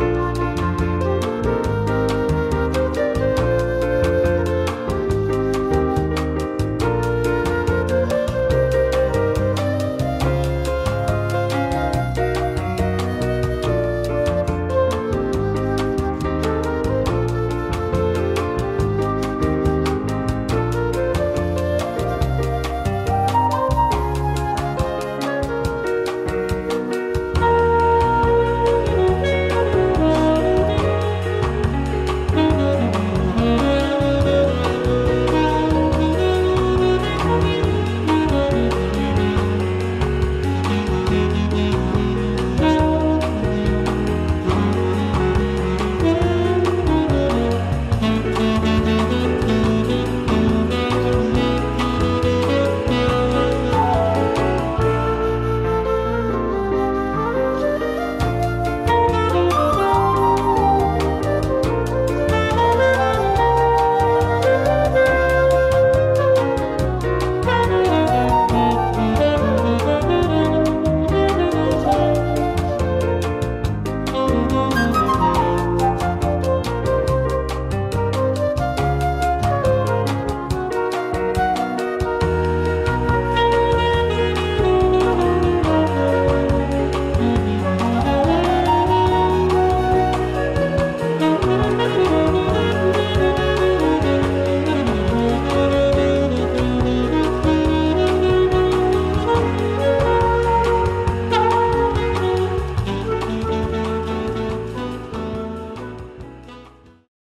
Bye.